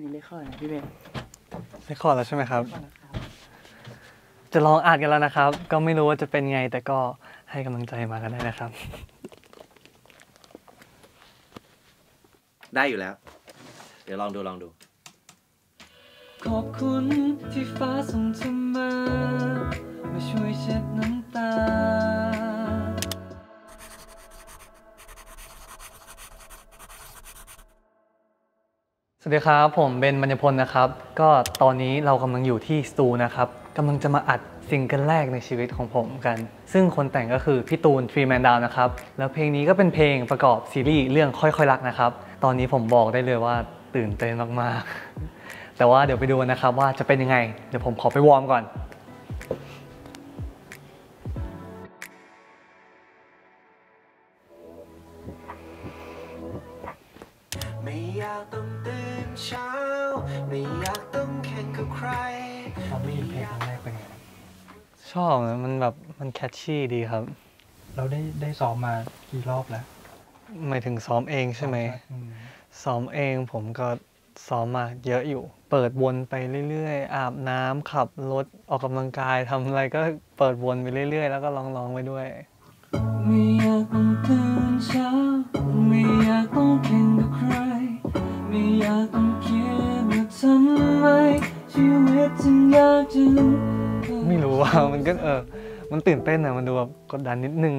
นนี้เลขข้ออะไรพี่เบนได้คอร์ดแล้วใช่ไหมครับ จะลองอ่านกันแล้วนะครับ ก็ไม่รู้ว่าจะเป็นไง แต่ก็ให้กำลังใจมากันได้นะครับ ได้อยู่แล้ว เดี๋ยวลองดูลองดู ขอบคุณที่ฟ้าส่งเธอมา มาช่วยเช็ดน้ำตา วัสดีครับ ผมเบนมัญญพลนะครับ ก็ตอนนี้เรากำลังอยู่ที่สตูนะครับกำลังจะมาอัดซิงเกิลแรกในชีวิตของผมกัน ซึ่งคนแต่งก็คือพี่ตูนฟรีแมนดาวนะครับ แล้วเพลงนี้ก็เป็นเพลงประกอบซีรีส์เรื่องค่อยๆรักนะครับ ตอนนี้ผมบอกได้เลยว่าตื่นเต้นมากๆ แต่ว่าเดี๋ยวไปดูนะครับว่าจะเป็นยังไง เดี๋ยวผมขอไป warm ก่อน มันแบบมันแคชชี่ดีครับ เราได้ได้ซ้อมมากี่รอบแล้วหมายถึงซ้อมเองใช่ไหมอืมซ้อมเองผมก็ซ้อมมาเยอะอยู่ เปิดวนไปเรื่อยๆ อาบน้ำขับรถออกกำลังกายทำอะไรก็เปิดวนไปเรื่อยๆ แล้วก็ร้องๆไปด้วยไม่อยากต้องตื่นเช้าไม่อยากต้องแข่งกับใครไม่อยากต้องคิดว่าทำไมชีวิตจึงยากจังไม่รู้ว่ามันก็เออ มันตื่นเต้นอะมันดูแบบกดดันนิดนึง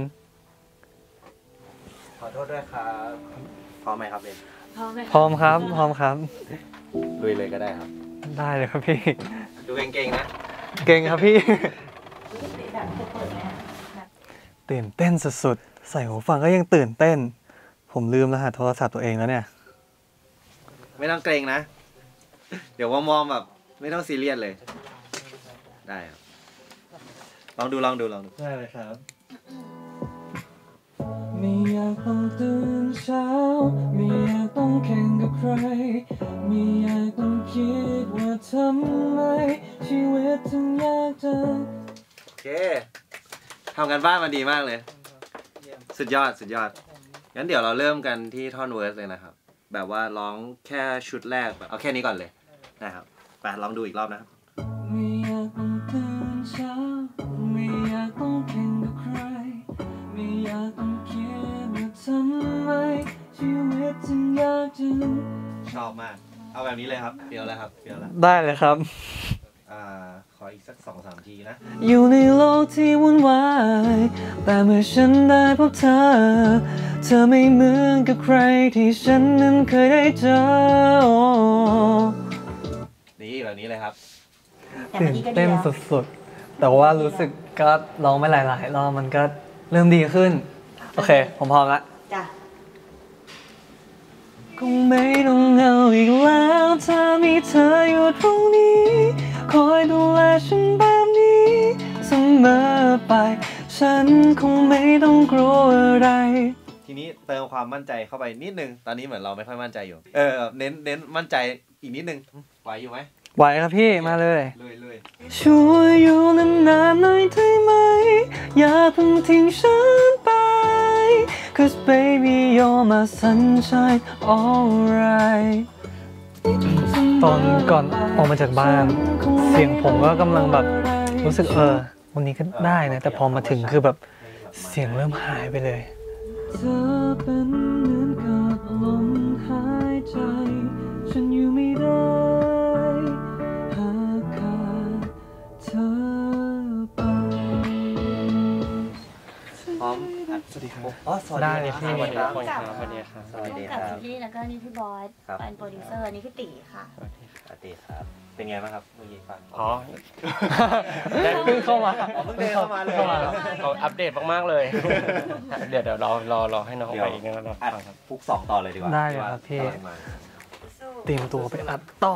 ขอโทษด้วยครับพร้อมไหมครับเบนพร้อมไหมพร้อมครับ พร้อมครับ ลุยเลยก็ได้ครับ ได้เลยครับพี่ ดูเก่งๆนะ เก่งครับพี่ แบบเปิดไหมอะแบบตื่นเต้นสุดๆ ใส่หูฟังก็ยังตื่นเต้น ผมลืมรหัสโทรศัพท์ตัวเองแล้วเนี่ย ไม่ต้องเกรงนะ เดี๋ยวว่ามองแบบ ไม่ต้องซีเรียสเลย ได้ครับล องดูลองดูลองดูได้เลยครับไม่อยากต้องตื่นเช้าไม่อยากต้องแข่งกับใครไม่อยากต้องคิดว่าทำไมชีวิตถึงยากจังโอเคทำกันบ้านมาดีมากเลย สุดยอดสุดยอดงั้นเดี๋ยวเราเริ่มกันที่ท่อนเวิร์สเลยนะครับ แบบว่าร้องแค่ชุดแรกแบบเอาแค่นี้ก่อนเลยนะครับไปลองดูอีกรอบนะครับ ต้องแข่งกับใคร ไม่อยากต้องคิดว่าทำไมชีวิตจึงยากจังชอบมาก เอาแบบนี้เลยครับเฟียวแล้วครับเฟียวแล้วได้เลยครับ อ่า ขออีกสักสองสามทีนะ อยู่ในโลกที่วุ่นวาย แต่เมื่อฉันได้พบเธอ เธอไม่เหมือนกับใครที่ฉันนั้นเคยได้เจอ นี่แบบนี้เลยครับแต่เมื่อกี้ก็ดีเต้นแล้วสุดๆ แต่ว่ารู้สึกก็ร้องไปหลายๆรอบมันก็เริ่มดีขึ้น โอเค ผมพร้อมละจ้ะคงไม่ต้องเหงาอีกแล้วถ้ามีเธออยู่ตรงนี้ คอยดูแลฉันแบบนี้เสมอไป ฉันคงไม่ต้องกลัวอะไร ทีนี้เติมความมั่นใจเข้าไปนิดนึง ตอนนี้เหมือนเราไม่ค่อยมั่นใจอยู่ เออเน้นเน้นมั่นใจอีกนิดนึงไหวอยู่ไหม ไหวครับพี่มาเลยลุยลุยช่วยอยู่นานๆหน่อยได้ไหม อย่าเพิ่งทิ้งฉันไป Cause baby you're my sunshine alright ตอนก่อนออกมาจากบ้าน เสียงผมก็กำลังแบบรู้สึกเออ วันนี้ก็ได้นะ แต่พอมาถึงคือแบบเสียงเริ่มหายไปเลย สวัสดีครับอ๋อสวัสดีได้เลยพี่สวัสดีครับสวัสดีครับสวัสดีครับสวัสดีคกับกำกับซีรีส์แล้วก็นี่พี่บอสครับเป็นโปรดิวเซอร์อันนี่พี่ตีค่ะสวัสดีครับเป็นไงบ้างครับเมื่อกี้ฟังอ๋อเพิ่งเข้ามาอ๋อเพิ่งเดินเข้ามาเลยเขาอัปเดตมากๆเลยเดี๋ยวเดี๋ยวรอรอรอให้น้องไปอีกนะรออัดฟังครับฟุกสองต่อเลยดีกว่าได้เลยครับพี่กำลังมาเตรียมตัวไปอัดต่อ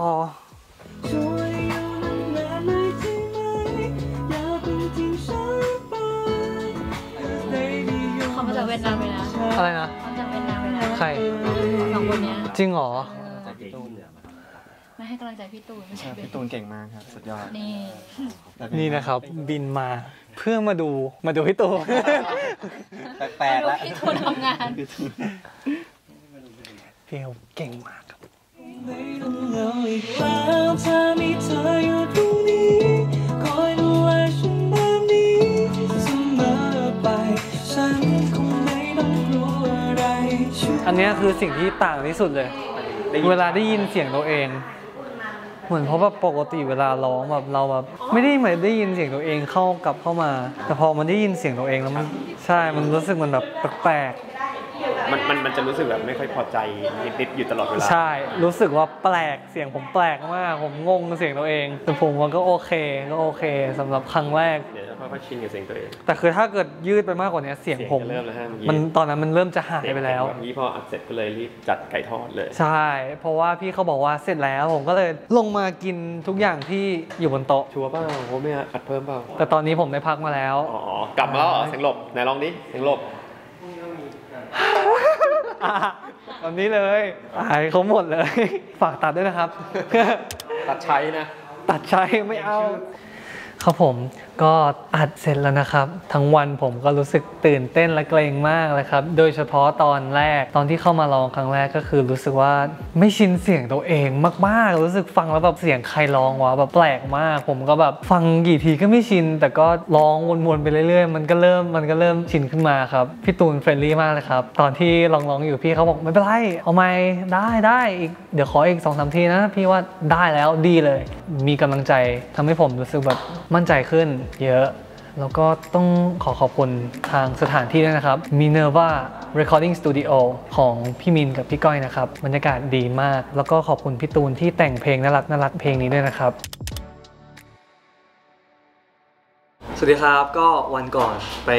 อะไรนะเขามาจากเวียดนามเลยนะใคร สองคนเนี้ยจริงเหรอจะเก่งขึ้นเหลือมามาให้กำลังใจพี่ตูนไม่ใช่เบพี่นตูนเก่งมากครับ สุดยอดนี่นี่นะครับ บินมาเพื่อมาดูมาดูพี่ตูนแปลกๆแล้วพี่ตูนทำงานพี่เขาเก่งมากครับ อันนี้คือสิ่งที่ต่างที่สุดเลย เวลาได้ยินเสียงตัวเอง เหมือนเพราะแบบปกติเวลาร้องแบบเราแบบไม่ได้เหมือนได้ยินเสียงตัวเองเข้ากลับเข้ามา แต่พอมันได้ยินเสียงตัวเองแล้วมันใช่มันรู้สึกมันแบบแปลก มันมันมันจะรู้สึกแบบไม่ค่อยพอใจนิดๆอยู่ตลอดเวลาๆใช่ รู้สึกว่าแปลกเสียงผมแปลกมาก ผมงงกับเสียงตัวเอง แต่ผมมันก็โอเคก็โอเคสำหรับครั้งแรก เดี๋ยวจะค่อยๆชินกับเสียงตัวเอง แต่คือถ้าเกิดยืดไปมากกว่านี้เสียงผมเสียงจะเริ่มแล้วฮะเมื่อกี้มันตอนนั้นมันเริ่มจะหายไปแล้วเมื่อกี้พออัดเสร็จก็เลยรีบจัดไก่ทอดเลย ใช่ เพราะว่าพี่เขาบอกว่าเสร็จแล้วผมก็เลยลงมากินทุกอย่างที่อยู่บนโต๊ะชัวร์เปล่าผมไม่อัดเพิ่มเปล่าแต่ตอนนี้ผมได้พักมาแล้วอ๋อกลับมาแล้วเหรอเสียงหลบไหนลองดิเสียงหลบอะ แบบนี้เลยอายเขาหมดเลย ฝากตัดด้วยนะครับ ตัดใช้นะ ตัดใช้ไม่เอา ครับผมก็อัดเสร็จแล้วนะครับ ทั้งวันผมก็รู้สึกตื่นเต้นและเกรงมากเลยครับ โดยเฉพาะตอนแรกตอนที่เข้ามาลองครั้งแรกก็คือรู้สึกว่าไม่ชินเสียงตัวเองมากๆ รู้สึกฟังแล้วแบบเสียงใครร้องวะแบบแปลกมาก ผมก็แบบฟังกี่ทีก็ไม่ชิน แต่ก็ร้องวนๆไปเรื่อยๆ มันก็เริ่มมันก็เริ่มชินขึ้นมาครับพี่ตูน friendly มากเลยครับตอนที่ลองๆอยู่พี่เขาบอกไม่เป็นไรเอาใหม่ได้ได้อีกเดี๋ยวขออีกสองสามทีนะ พี่ว่าได้แล้วดีเลย มีกำลังใจทำให้ผมรู้สึกแบบมั่นใจขึ้นเยอะ แล้วก็ต้องขอขอบคุณทางสถานที่ด้วยนะครับ Minerva Recording Studio ของพี่มินกับพี่ก้อยนะครับ บรรยากาศดีมาก แล้วก็ขอบคุณพี่ตูนที่แต่งเพลงน่ารักน่ารักเพลงนี้ด้วยนะครับสวัสดีครับ ก็วันก่อนไป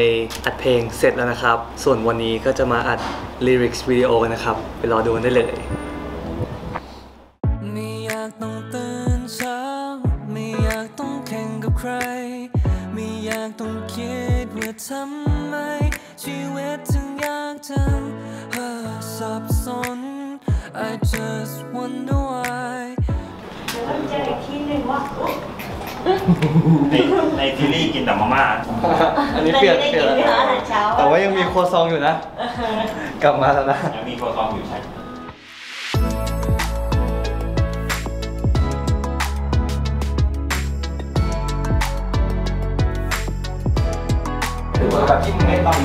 อัดเพลงเสร็จแล้วนะครับ ส่วนวันนี้ก็จะมาอัด lyrics วิดีโอกันนะครับ ไปรอดูกันได้เลย ทำไม ชีวิตถึงยากจังเฮ้อสับสน I just wonder why ในในซีรีส์กินแต่มาม่าอันนี้เปลี่ยนเปลี่ยนแล้วแต่ว่ายังมีครัวซองอยู่นะ กลับมาแล้วนะ ยังมีโคซองอยู่ใช่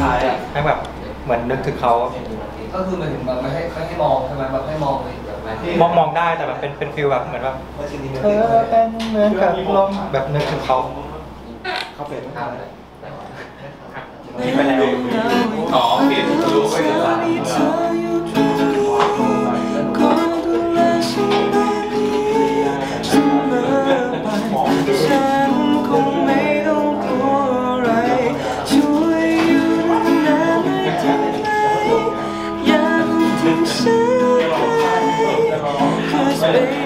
ที่มึงไม่ต้องทายอะให้แบบเหมือนนึกถึงเขาก็คือมันถึงแบบไม่ให้ไม่ให้มองใช่ไหมแบบให้มองเลยแบบไหนมองมองได้แต่แบบเป็นเป็นฟิลแบบเหมือนแบบเธอเป็นเหมือนกับลมแบบนึกถึงเขาเขาเป็นทางเลย Cause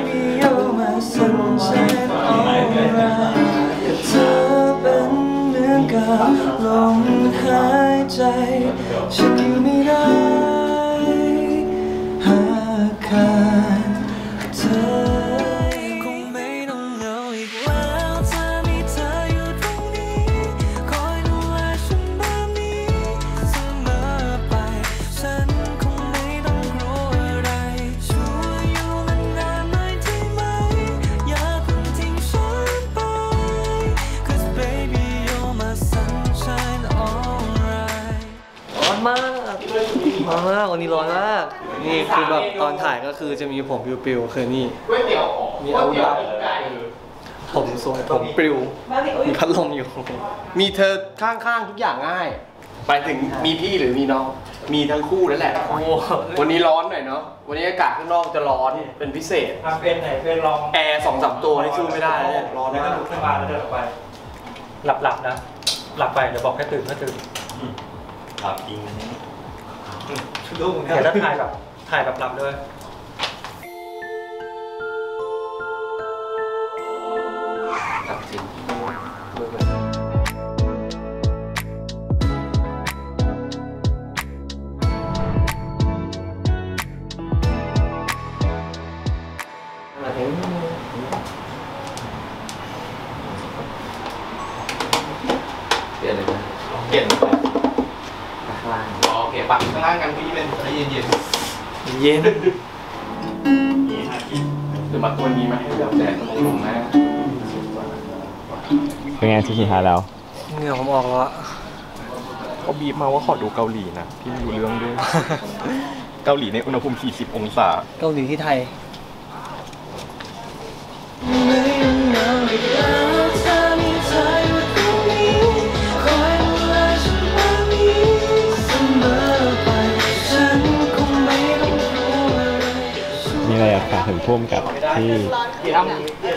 ากนี่คือแบบตอนถ่ายก็คือจะมีผมปิวๆคือนี่มีอาวุธลับผมสวยผมปลิว มีพัดลมอยู่ มีเธอข้างๆทุกอย่างง่ายไปถึงมีพี่หรือมีน้อง มีทั้งคู่นั่นแหละ โอ้โหวันนี้ร้อนหน่อยเนาะ วันนี้อากาศข้างนอกจะร้อนเป็นพิเศษอะเป็นไหนเป็นลองแอร์สองสามตัวนี่สู้ไม่ได้เนี่ยร้อนแล้วก็มากลุกขึ้นมาแล้วเดินออกไป หลับหลับๆนะ หลับไปเดี๋ยวบอกให้ตื่นถ้าตื่น ครับจริงดูเหมือนกันถ้าถ่ายแบบ ถ่ายแบบหลับด้วยครับจริงเปลี่ยนเลยนะเปลี่ยนข้างล่างโอเคปักข้างล่างกันพี่เป็นเย็นเย็น เย็นนี่ฮะกินรรือมาตัวนี้มาให้เราแดดตรงหน้าเป็นไงที่สุดท้ายแล้วเหงื่อผมออกแล้วอะเขาบีบมาว่าขอดูเกาหลีนะพี่ไม่รู้เรื่องด้วย เกาหลีในอุณหภูมิ 40 องศา เกาหลีที่ไทย มีอะไรอยากฝากถึงพุ่มกับที่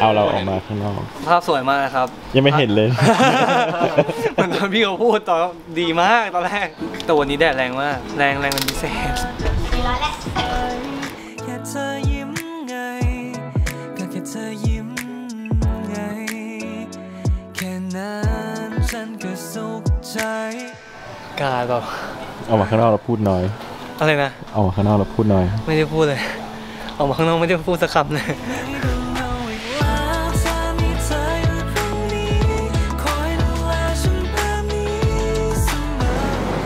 เอาเราออกมาข้างนอก ภาพสวยมากครับ ยังไม่เห็นเลย เหมือนตอนพี่เขาพูดตอนดีมากตอนแรก แต่วันนี้แดดแรงมาก แรงแรงเป็นพิเศษแค่เธอยิ้มไงก็แค่เธอยิ้มไงแค่นั้นฉันก็สุขใจกาแบบออกมาข้างนอกเราพูดน้อยอะไรนะออกมาข้างนอกเราพูดน้อย ไม่ได้พูดเลย ออกมาข้างนอกไม่ได้พูดสักคำเลย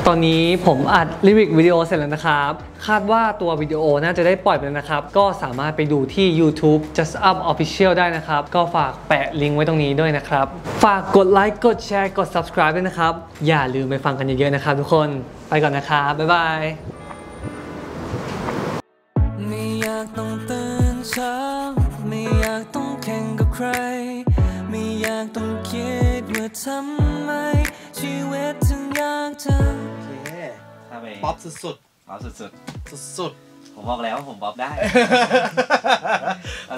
ตอนนี้ผมอัดลิริกวิดีโอเสร็จแล้วนะครับ คาดว่าตัววิดีโอน่าจะได้ปล่อยไปแล้วนะครับ ก็สามารถไปดูที่ YouTube Just Up Official ได้นะครับ ก็ฝากแปะลิงก์ไว้ตรงนี้ด้วยนะครับ ฝากกดไลค์กดแชร์กด subscribe ด้วยนะครับ อย่าลืมไปฟังกันเยอะๆนะครับทุกคนไปก่อนนะครับ บ๊ายบาย ทำไมชีวิตถึงยากจังป๊อปสุดๆป๊อปสุดๆสุดๆผมบอกแล้วผมป๊อปได้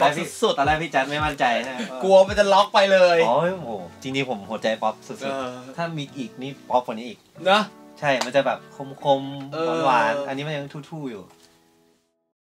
ป๊อปสุดๆตอนแรกพี่จันไม่มั่นใจนะกลัวมันจะล็อกไปเลยอ๋อโอ้โหจริงๆผมหัวใจป๊อปสุดเออๆถ้ามีอีกนี่ป๊อปกว่านี้อีกนะใช่มันจะแบบคมเออๆหวานๆอันนี้มันยังทู่ๆอยู่